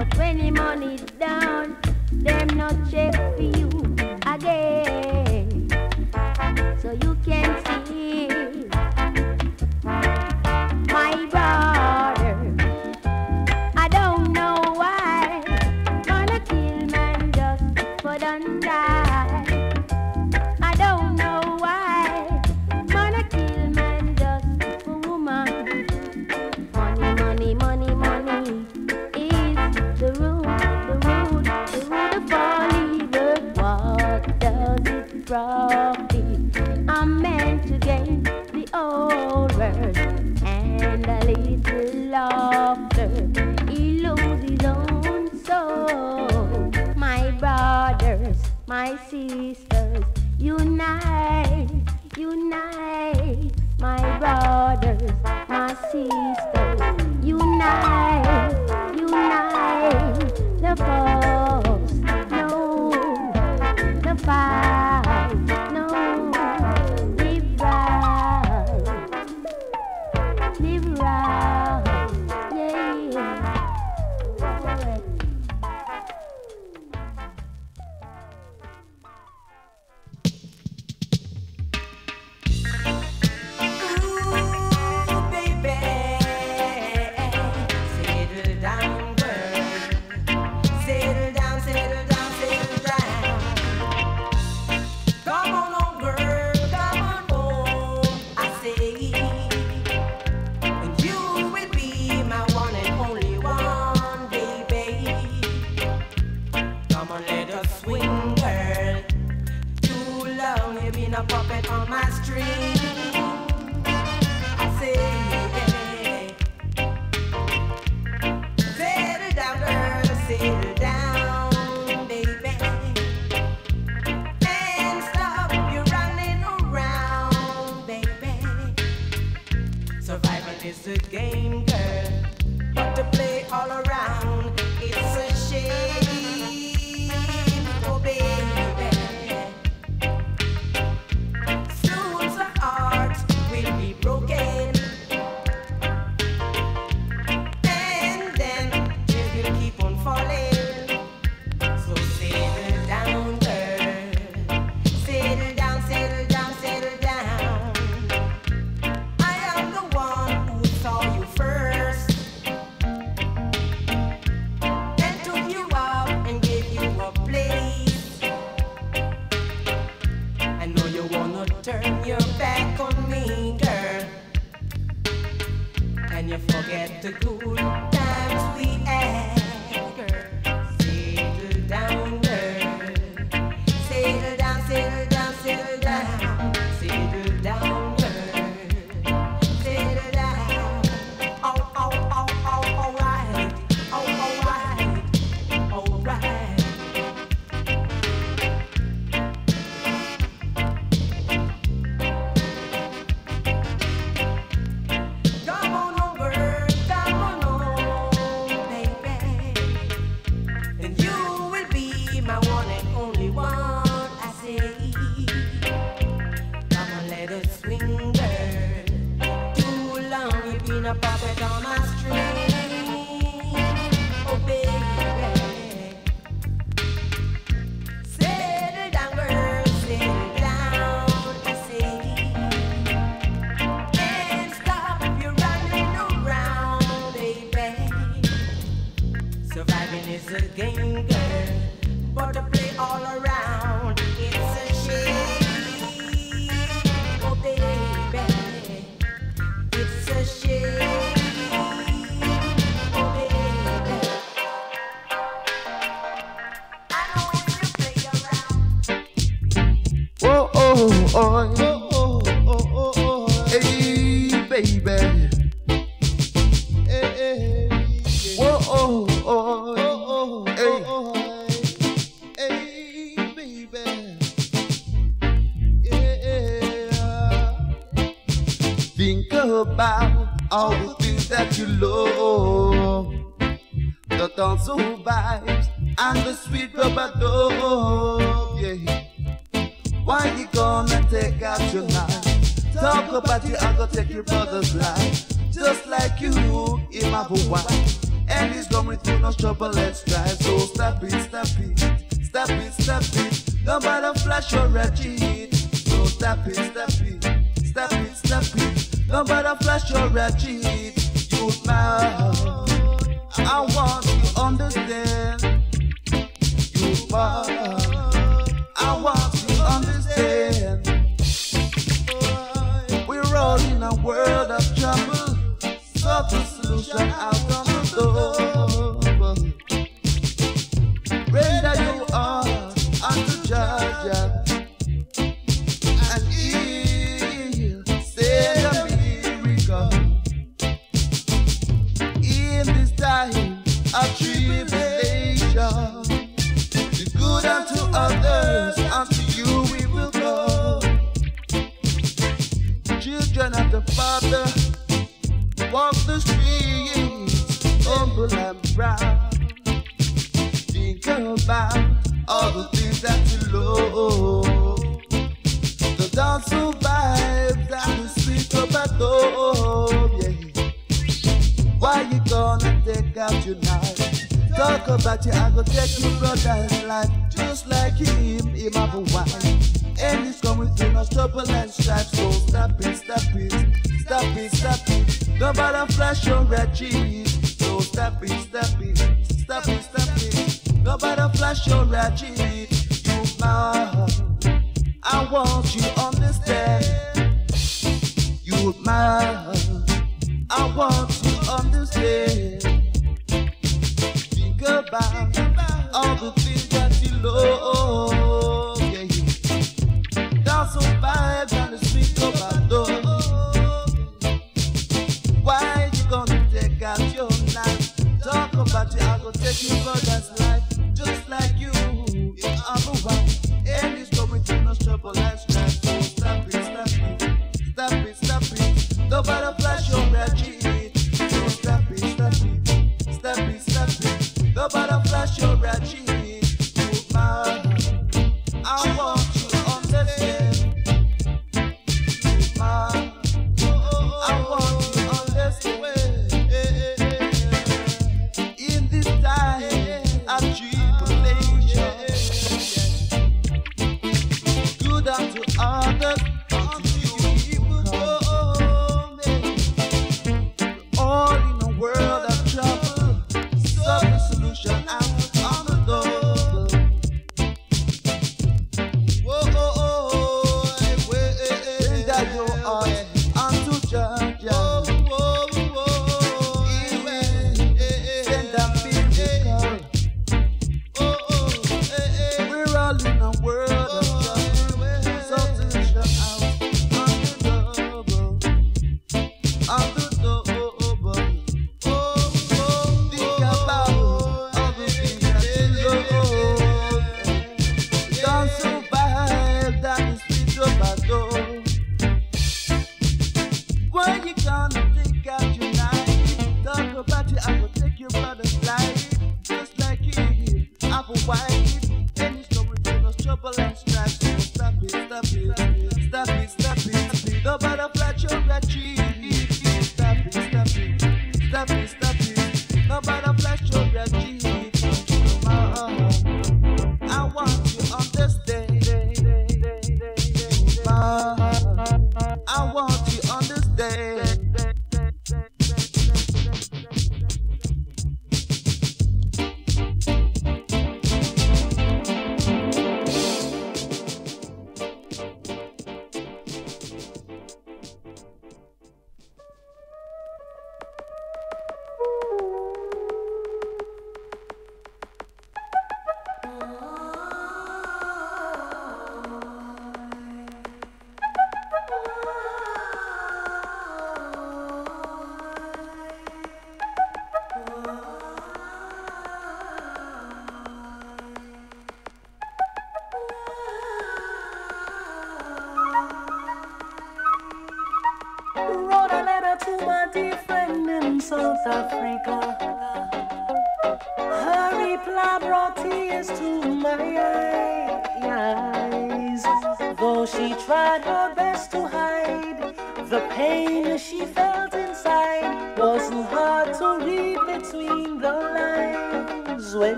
Surviving down, a game, girl. But the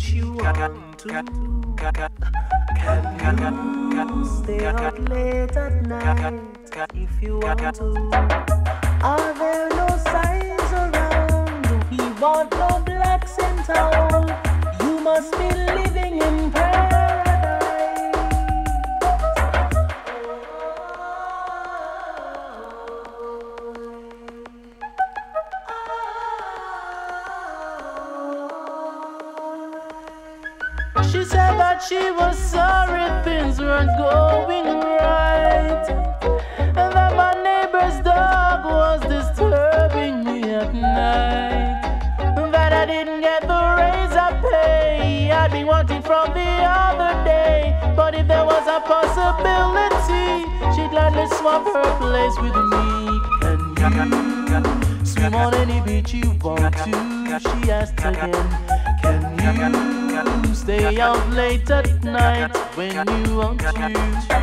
what you want to do. Can you stay up late at night if you want to? at night when you want to.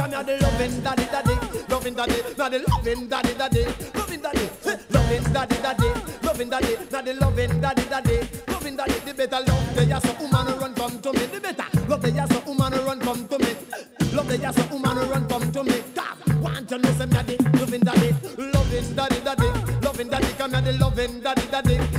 Come here, the loving daddy, daddy, loving daddy, not the loving daddy, daddy, loving daddy, loving daddy, daddy, loving daddy, not the loving daddy, daddy, loving daddy. The better love the yes, woman run come to me. The better love the yes, woman run come to me. Love the yes, woman run come to me. come. want to listen, daddy, loving daddy, loving daddy, daddy, loving daddy. Come here, the loving daddy, daddy.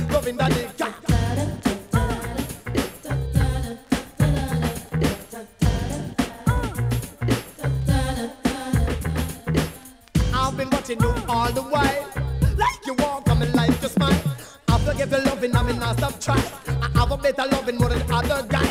all the while. Like you walk, I'm in life, just smile. I give you loving, I'm in mean, I stop trying. I have a better loving more than other guy.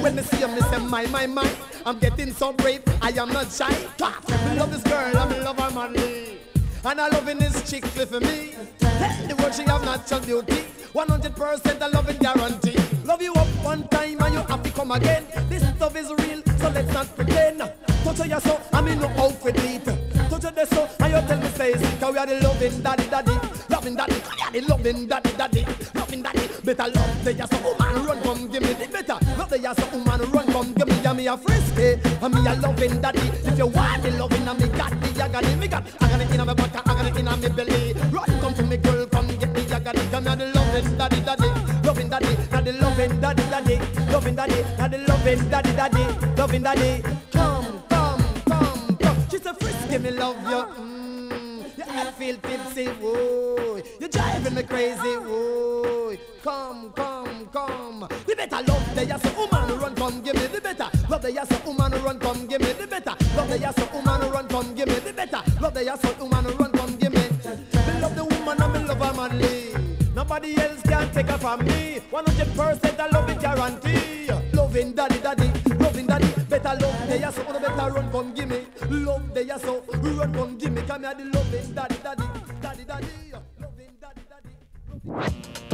When I see him, I say, my, my, my. I'm getting so brave, I am not shy. I love this girl, I'm in love her money. And I loving this chick for me. Tell the world she have natural beauty. 100% I loving guarantee. Love you up one time and you have to come again. This stuff is real, so let's not pretend. Touch yourself, I'm in no outfit leader. Cause we are the loving daddy, daddy. Loving daddy, we are the loving daddy, daddy. Loving daddy. Better love the yes, so woman run, come give me the better. Love the yes, so woman run, come give me. And me a frisky, and me a loving daddy. If you want the loving, and me got the agony, me got agony in my back, agony in my belly. Run, come to me, girl, come get the agony. Cause me are the loving daddy, daddy. Loving daddy, not the loving daddy, daddy. Loving daddy, not the loving daddy, daddy. Loving daddy, come, come, come, come. She said, frisky, me love you. Mm your feel tipsy, whoa. You're driving me crazy, whoa. Come, come, come. The better love the yes, woman run, come give me the better. Love the yes, woman run, come give me the better. Love the yes, woman run, come give me the better. Love the yes, woman run, come give me. Me love the woman and me love her manly. Nobody else can take her from me. 100% I love it guarantee. Loving daddy, daddy, loving daddy. Better love the yes, so better run, come give me. Love the yes, so run, come give me. Come here, the loving daddy, daddy, daddy, daddy. Loving daddy, daddy. Loving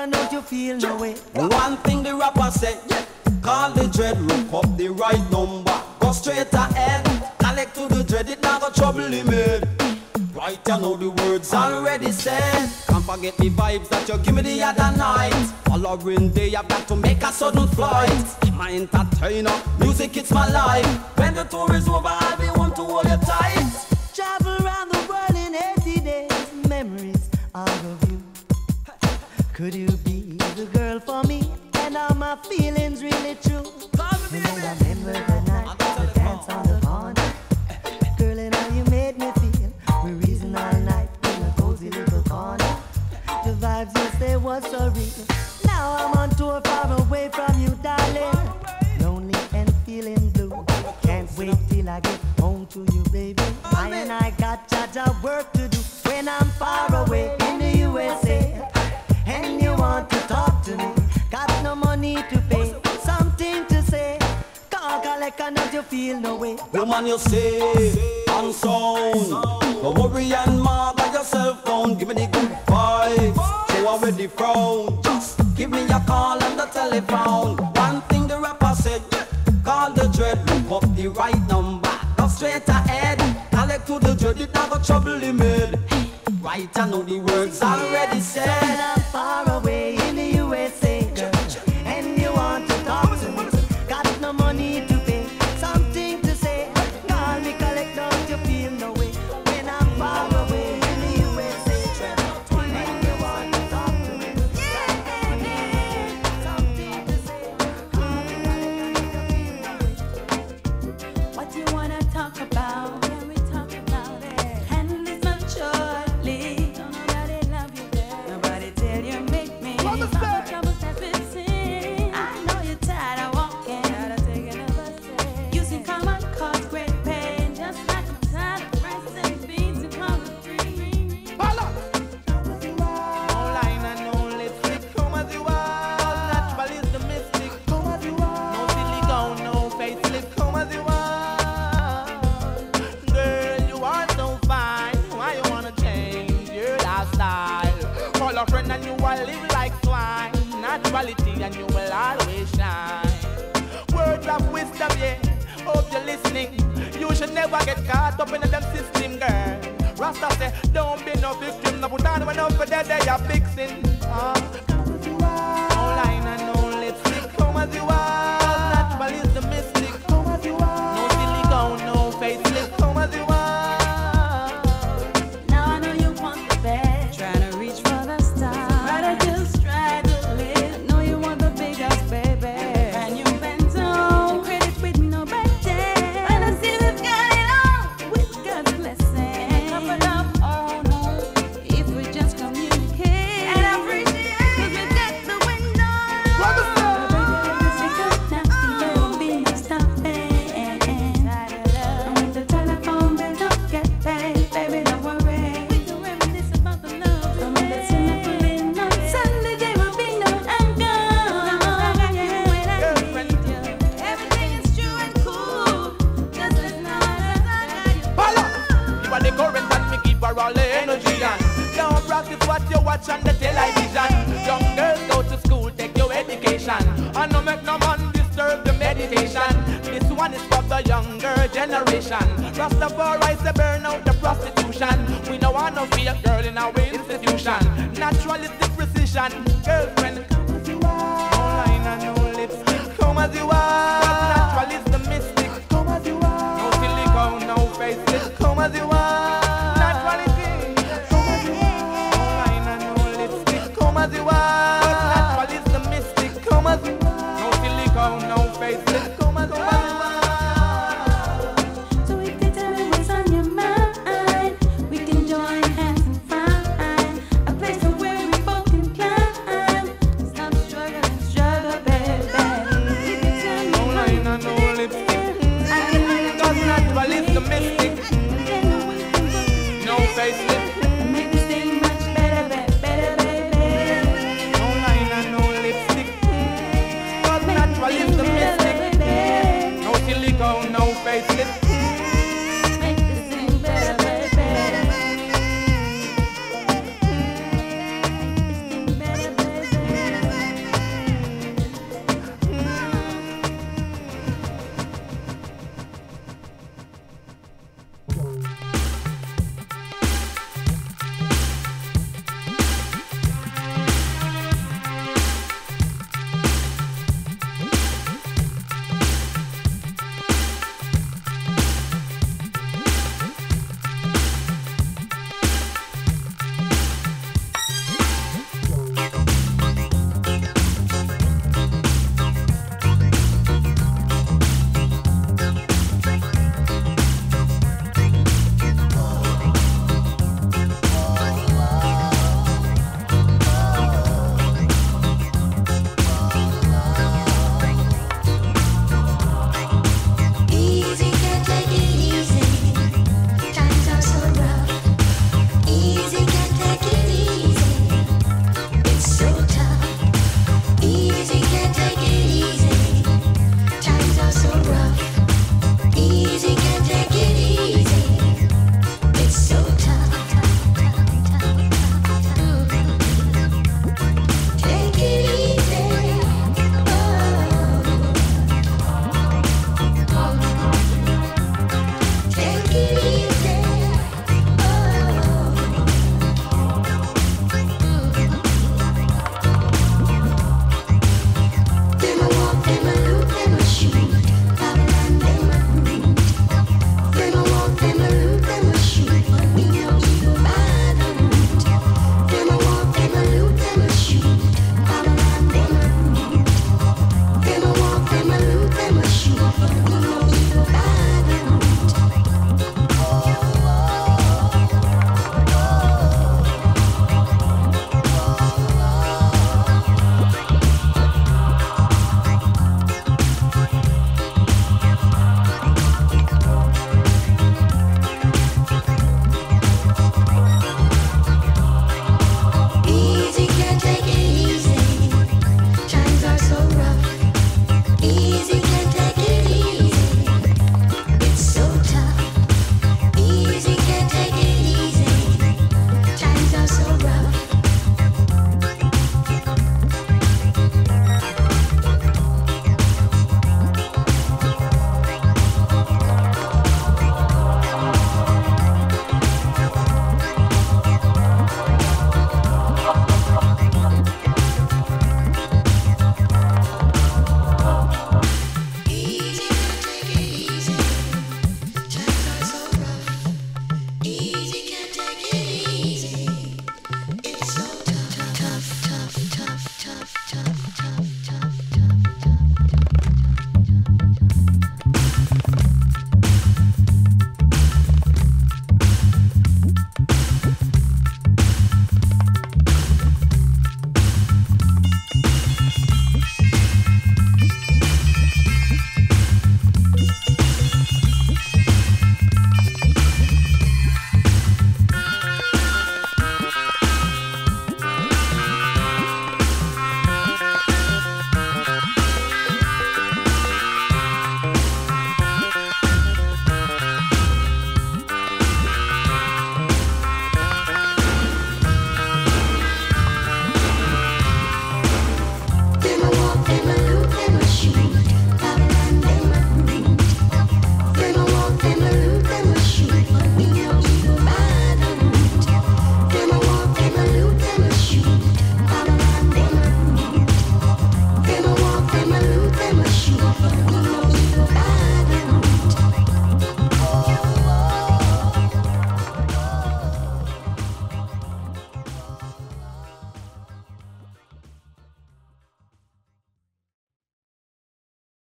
cannot you feel no way? One thing the rapper said, yeah. Call the dread, look up the right number. Go straight ahead. Connect to the dread, it not go trouble him head. Right, you know the words already said. Can't forget the vibes that you give me the other night. Following day, I've got to make a sudden flight. My entertainer, music, it's my life. When the tour is over, I'll be one to hold you tight. Could you be the girl for me? And are my feelings really true? I remember the night, the dance on the pond. Girl, and how you made me feel. We reason all night in a cozy little corner. The vibes, yes, they were so real. Now I'm on tour far away from you, darling. Lonely and feeling blue. Can't wait till I get home to you, baby. I and I got cha work to do when I'm far away. cannot you feel no way? Woman, you safe and sound. Don't worry and mark by yourself down. Give me the good vibes. So I'm ready, frown. Just give me a call on the telephone. One thing the rapper said, call the dread. Look up the right number. Go straight ahead. Connect to the dread. It not trouble in made. Right, I know the words already said. Far away. Rastafari to burn out the prostitution. We no want no fake girl in our institution. Naturalistic precision, girlfriend. Come as you are. No line no lipstick. Come as you are. Natural is the mystic. Come as you are. No silicone, no facelift. Come as you are.